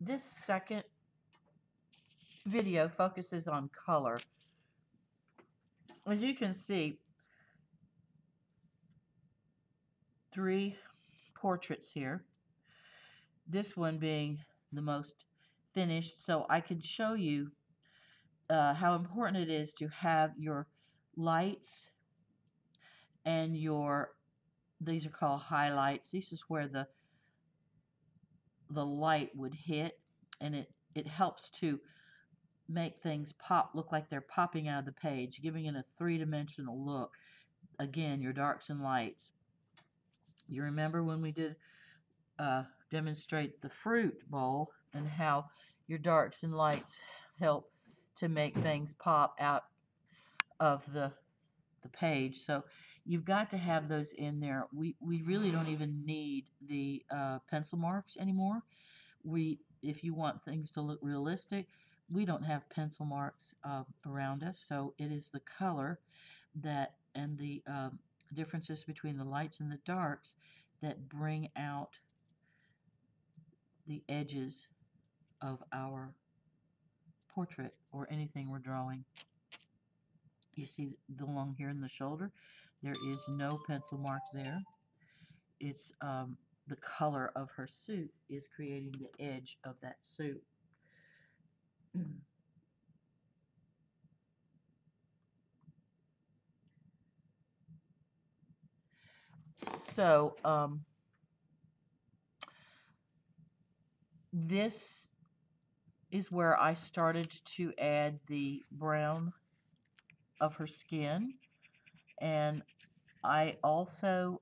this second video focuses on color. As you can see, three portraits here. This one being the most finished, so I can show you uh, how important it is to have your lights and your these are called highlights. This is where the the light would hit and it it helps to make things pop look like they're popping out of the page giving it a three-dimensional look again your darks and lights you remember when we did uh, demonstrate the fruit bowl and how your darks and lights help to make things pop out of the the page. So you've got to have those in there. We, we really don't even need the uh, pencil marks anymore. We, if you want things to look realistic, we don't have pencil marks uh, around us. So it is the color that and the um, differences between the lights and the darks that bring out the edges of our portrait or anything we're drawing. You see the along here in the shoulder, there is no pencil mark there. It's um, the color of her suit is creating the edge of that suit. so um, this is where I started to add the brown of her skin. And I also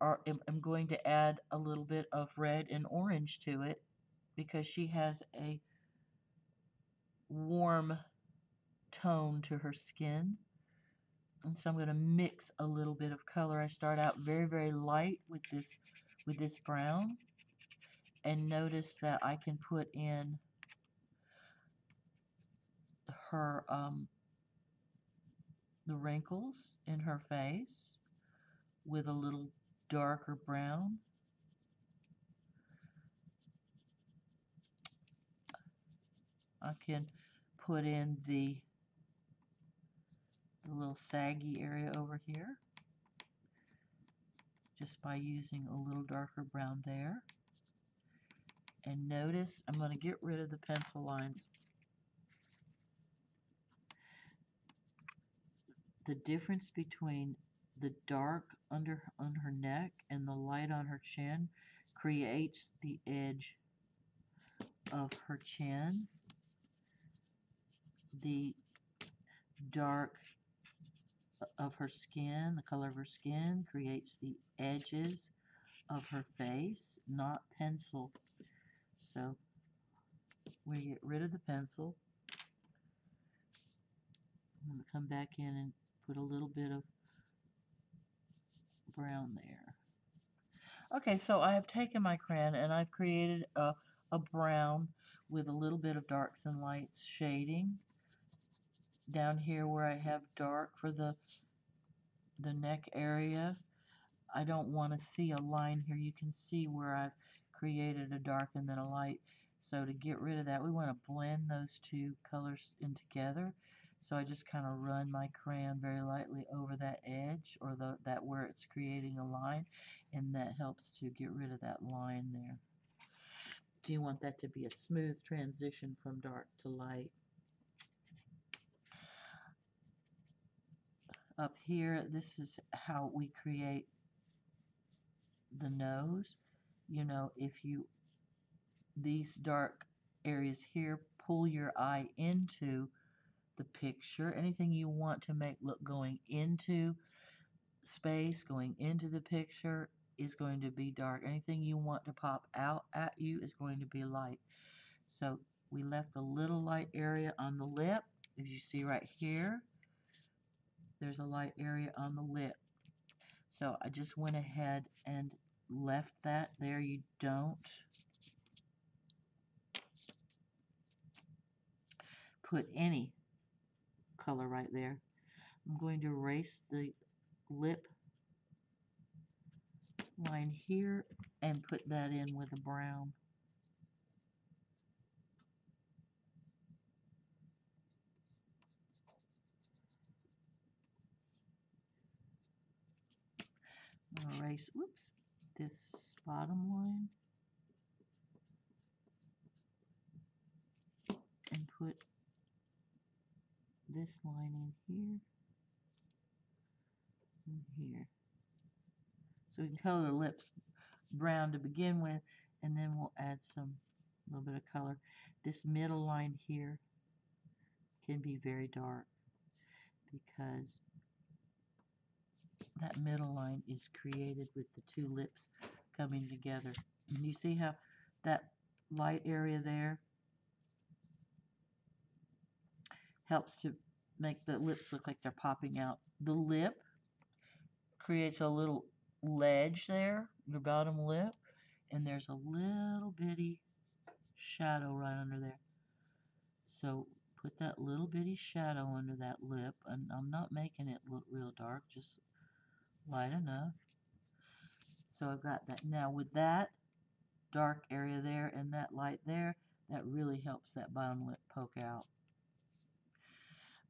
are, am, going to add a little bit of red and orange to it because she has a warm tone to her skin. And so I'm going to mix a little bit of color. I start out very, very light with this with this brown. And notice that I can put in her um, the wrinkles in her face with a little darker brown. I can put in the, the little saggy area over here just by using a little darker brown there. And notice I'm going to get rid of the pencil lines the difference between the dark under on her neck and the light on her chin creates the edge of her chin. The dark uh, of her skin, the color of her skin, creates the edges of her face, not pencil. So we get rid of the pencil. I'm going to come back in and put a little bit of brown there. Okay, so I have taken my crayon and I've created a, a brown with a little bit of darks and lights shading. Down here where I have dark for the the neck area, I don't want to see a line here. You can see where I've created a dark and then a light. So to get rid of that, we want to blend those two colors in together. So I just kind of run my crayon very lightly over that edge or the, that where it's creating a line and that helps to get rid of that line there. Do you want that to be a smooth transition from dark to light? Up here, this is how we create the nose. You know, if you, these dark areas here, pull your eye into the picture, anything you want to make look going into space, going into the picture is going to be dark. Anything you want to pop out at you is going to be light. So we left a little light area on the lip. As you see right here, there's a light area on the lip. So I just went ahead and left that there. You don't put any color right there. I'm going to erase the lip line here and put that in with a brown. I'll erase, whoops, this bottom line and put this line in here. And here. So we can color the lips brown to begin with, and then we'll add some, a little bit of color. This middle line here can be very dark because that middle line is created with the two lips coming together. And you see how that light area there helps to make the lips look like they're popping out. The lip creates a little ledge there, your bottom lip, and there's a little bitty shadow right under there. So put that little bitty shadow under that lip, and I'm not making it look real dark, just light enough. So I've got that. Now with that dark area there and that light there, that really helps that bottom lip poke out.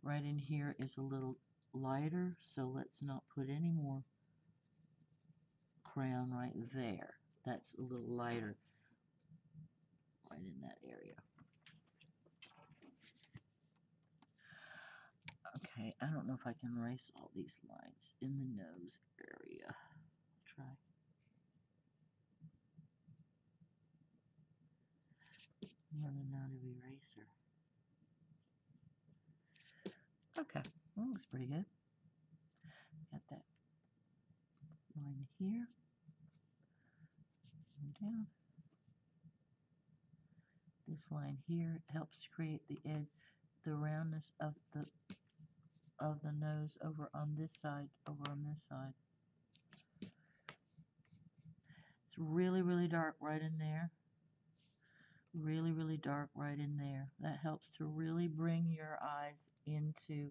Right in here is a little lighter, so let's not put any more crayon right there. That's a little lighter right in that area. Okay, I don't know if I can erase all these lines in the nose area. Try. Running out of eraser. Okay, that looks pretty good. Got that line here down. This line here helps create the edge, the roundness of the of the nose over on this side, over on this side. It's really, really dark right in there. Really, really dark right in there. That helps to really bring your eyes into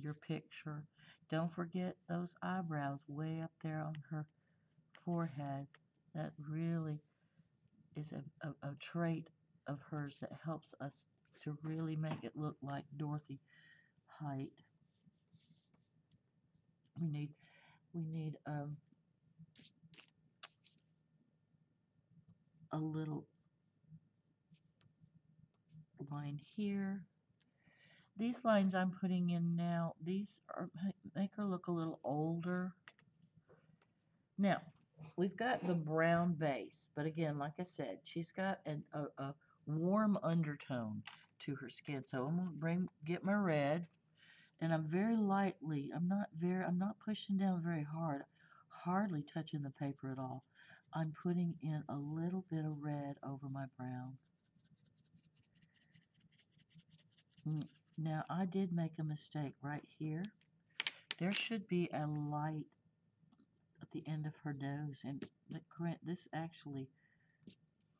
your picture. Don't forget those eyebrows way up there on her forehead. That really is a, a, a trait of hers that helps us to really make it look like Dorothy Height. We need we need um, a little line here. These lines I'm putting in now, these are make her look a little older. Now, we've got the brown base, but again, like I said, she's got an, a, a warm undertone to her skin. So I'm gonna bring get my red, and I'm very lightly. I'm not very. I'm not pushing down very hard. Hardly touching the paper at all. I'm putting in a little bit of red over my brown. Now I did make a mistake right here. There should be a light at the end of her nose, and this actually,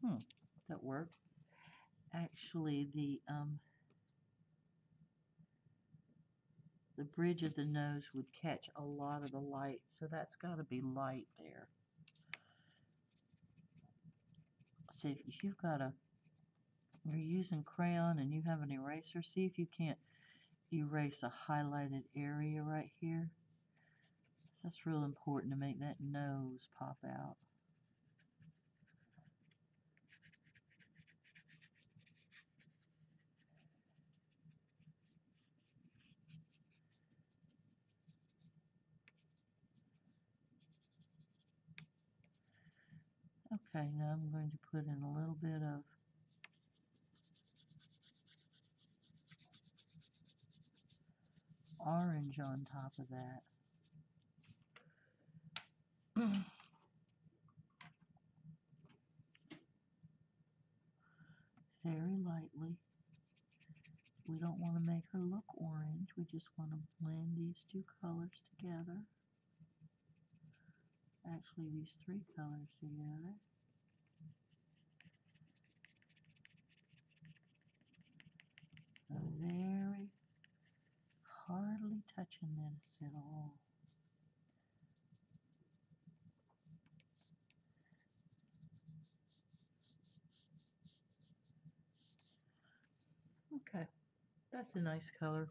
hmm, that worked. Actually, the um, the bridge of the nose would catch a lot of the light, so that's got to be light there. See, if you've got a, you're using crayon and you have an eraser, see if you can't erase a highlighted area right here. That's real important to make that nose pop out. Okay, now I'm going to put in a little bit of orange on top of that. Very lightly. We don't want to make her look orange. We just want to blend these two colors together. Actually, these three colors together. hardly touching this at all. Okay, that's a nice color.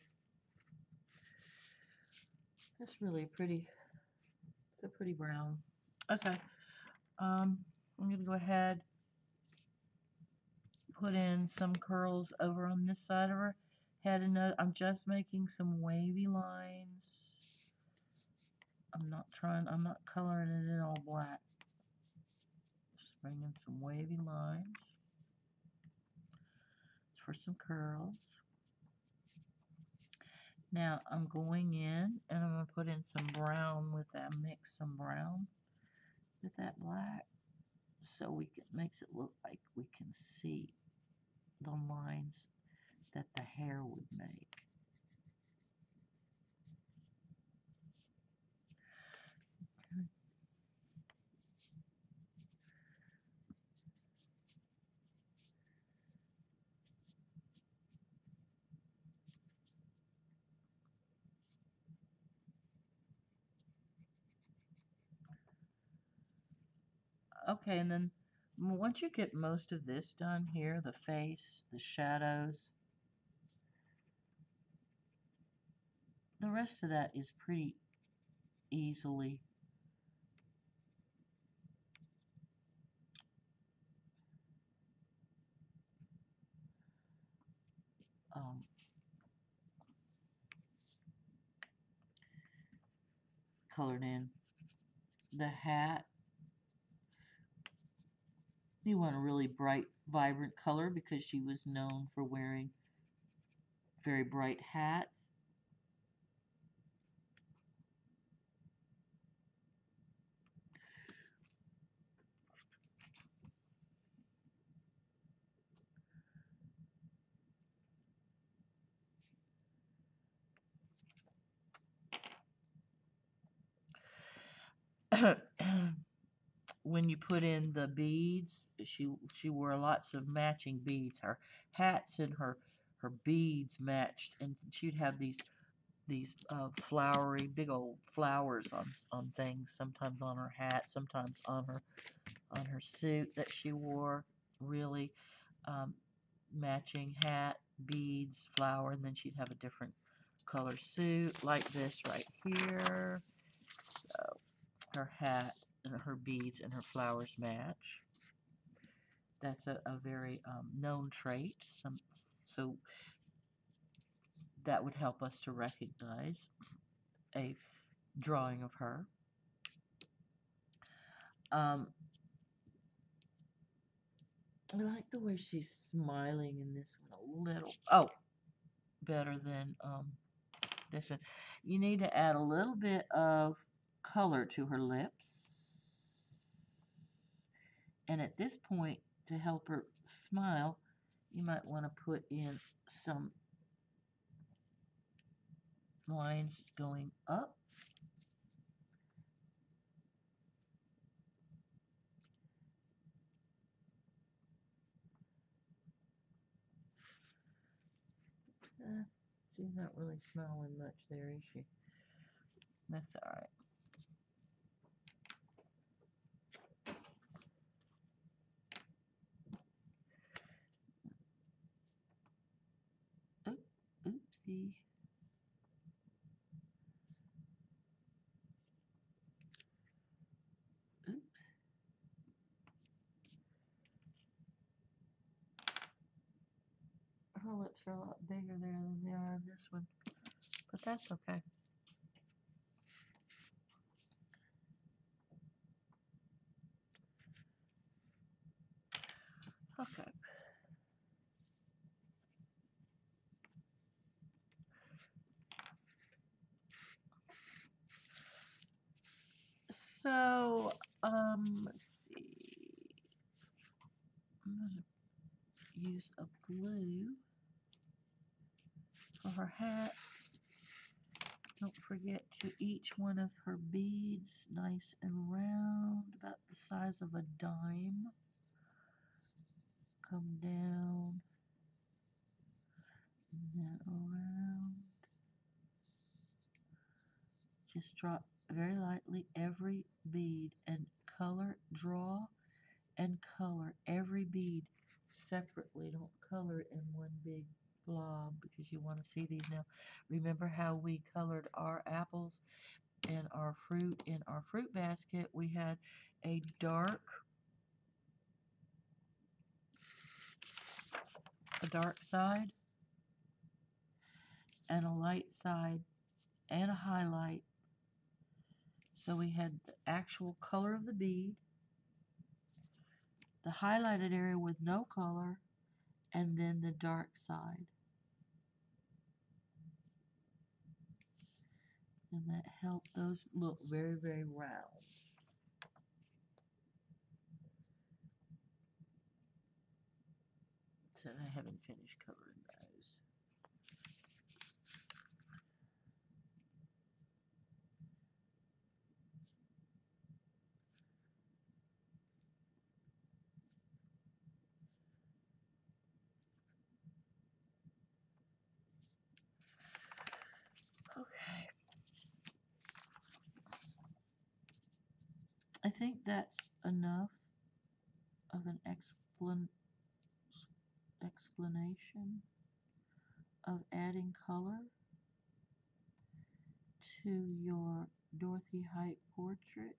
That's really pretty. It's a pretty brown. Okay. Um, I'm gonna go ahead, put in some curls over on this side of her and. I'm just making some wavy lines. I'm not trying, I'm not coloring it in all black. Just bringing some wavy lines for some curls. Now I'm going in and I'm going to put in some brown with that, mix some brown with that black so we can, makes it look like we can see the lines that the hair would make. Okay. And then once you get most of this done here, the face, the shadows, the rest of that is pretty easily um, colored in. The hat, you want a really bright, vibrant color because she was known for wearing very bright hats. when you put in the beads, she she wore lots of matching beads. Her hats and her her beads matched, and she'd have these these uh, flowery, big old flowers on on things. Sometimes on her hat, sometimes on her on her suit that she wore. Really um, matching hat, beads, flower, and then she'd have a different color suit like this right here. Her hat and her beads and her flowers match. That's a, a very um, known trait. Some, so that would help us to recognize a drawing of her. Um, I like the way she's smiling in this one a little. Oh, better than um, this one. You need to add a little bit of color to her lips. And at this point, to help her smile, you might want to put in some lines going up. Uh, she's not really smiling much there, is she? That's all right. Oop, oopsie. Oops. Her lips are a lot bigger there than they are in this one, but that's okay. Okay. So, um, let's see. I'm gonna use a blue for her hat. Don't forget to each one of her beads nice and round, about the size of a dime. Come down, and then around. Just drop very lightly every bead and color, draw and color every bead separately. Don't color it in one big blob because you want to see these now. Remember how we colored our apples? and our fruit, in our fruit basket, we had a dark, a dark side, and a light side, and a highlight. So we had the actual color of the bead, the highlighted area with no color, and then the dark side. And that helped those look very, very round. So I haven't finished coloring those. Okay. I think that's enough of an explan- explanation of adding color to your Dorothy Height portrait.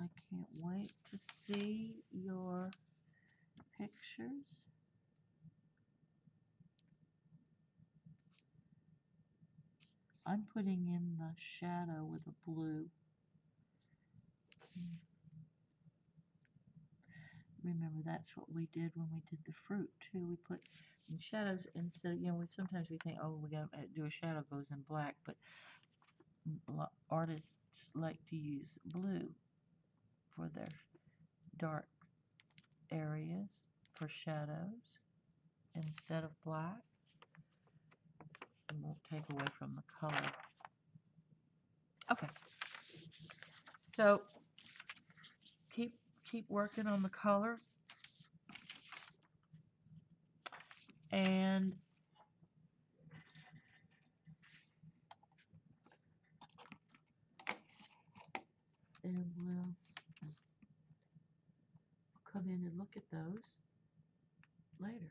I can't wait to see your pictures. I'm putting in the shadow with a blue. Remember, that's what we did when we did the fruit too. We put in shadows instead. You know, we sometimes we think, oh, we got to uh, do a shadow goes in black, but artists like to use blue for their dark areas for shadows instead of black. It won't take away from the color. Okay. So keep keep working on the color. And and we'll come in and look at those later.